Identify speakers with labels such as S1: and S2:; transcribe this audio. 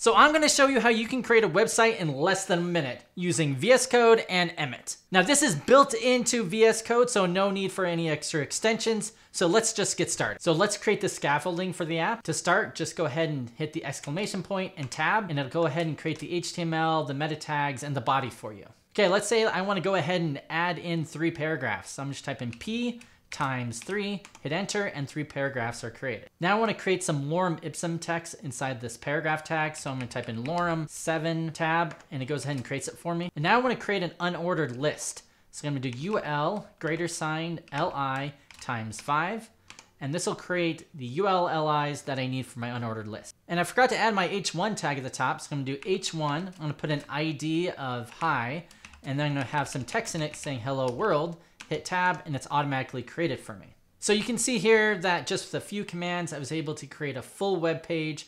S1: So I'm going to show you how you can create a website in less than a minute using VS Code and Emmet. Now this is built into VS Code, so no need for any extra extensions. So let's just get started. So let's create the scaffolding for the app. To start, just go ahead and hit the exclamation point and tab, and it'll go ahead and create the HTML, the meta tags, and the body for you. Okay, let's say I want to go ahead and add in three paragraphs. So I'm just typing P times 3, hit enter, and three paragraphs are created. Now I want to create some lorem ipsum text inside this paragraph tag, so I'm going to type in lorem 7 tab, and it goes ahead and creates it for me. And now I want to create an unordered list. So I'm going to do ul greater sign li times 5, and this will create the ULLIs that I need for my unordered list. And I forgot to add my h1 tag at the top, so I'm going to do h1, I'm going to put an ID of hi, and then I'm going to have some text in it saying hello world, hit tab, and it's automatically created for me. So you can see here that just with a few commands, I was able to create a full web page